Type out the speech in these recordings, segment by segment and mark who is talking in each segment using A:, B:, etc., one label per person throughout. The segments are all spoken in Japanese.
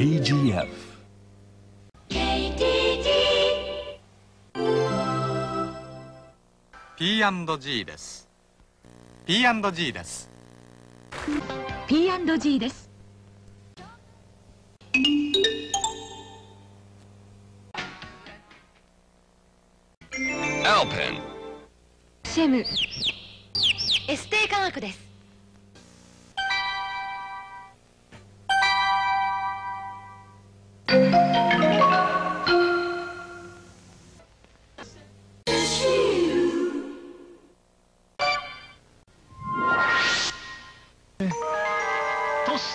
A: AGF
B: P&G です P&G です。
C: P&G です。
A: アルペン
C: シェム
D: エステ科学です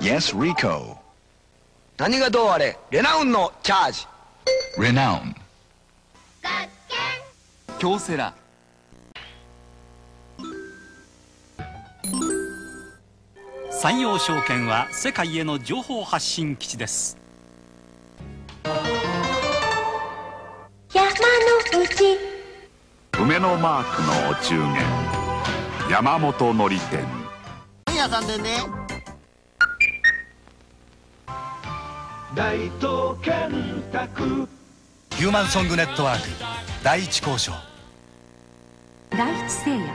A: Yes Rico.
E: 何がどうあれ？レナウンのチャージ。
A: Renown.
B: 京セラ。
F: 山陽証券は世界への情報発信基地です。
G: 山の内。
H: 梅のマークのお中元。山本のり店。
I: 本屋さんでね
J: ヒューマンソングネットワーク第一交渉。
C: 第一製薬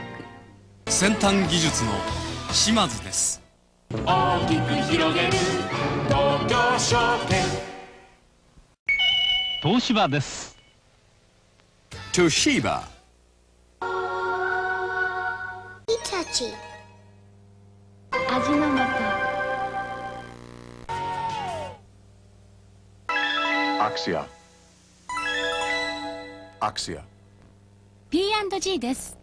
F: 先端技術の島津です。
K: 大きく広げる。東京証券。
F: 東芝です。
G: タチ。
D: 味の素
H: アクシアアクシア
D: P&G です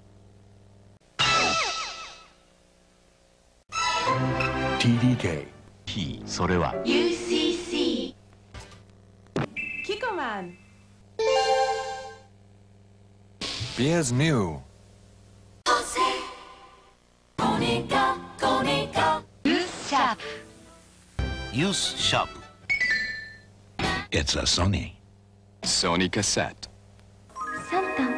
A: TDK
F: P それは。
D: UCC
C: キコマン。
J: Beers New.
D: コネカコネカルースシャープ
J: ユースシャープ
A: It's a Sony.
B: Sony cassette.
F: Santa.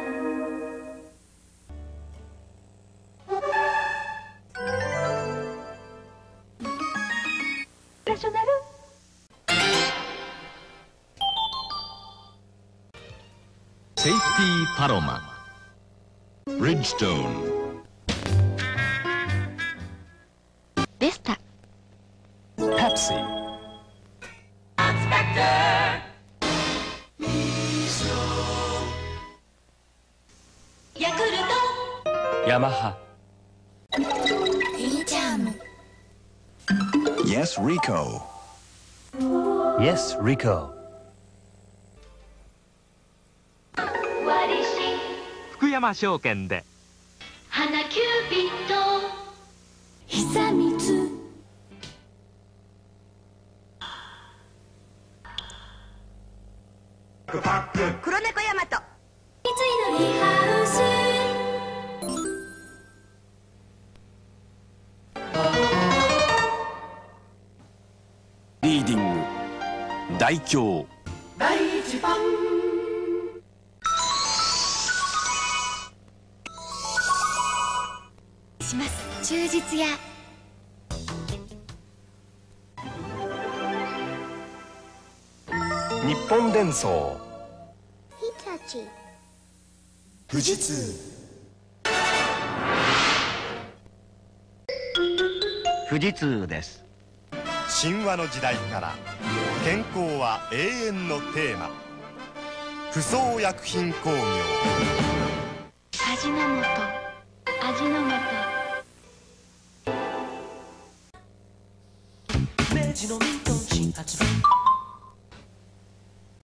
F: Safety Paroma.
A: Bridgestone.
D: ヤ
F: マハ。
A: Yes Rico.
J: Yes Rico.
D: 割りし。
B: 福山証券で。
D: 花キューピッド久光
C: 黒猫ヤマ
F: 大京
D: 第一番します。忠実や。
J: 日本伝送。
G: イタチ
J: 富士通。
E: 富士通です。
J: 神話の時代から健康は永遠のテーマ。不装薬品工業。
D: 味の素。味の素。
K: 明治のミント新発売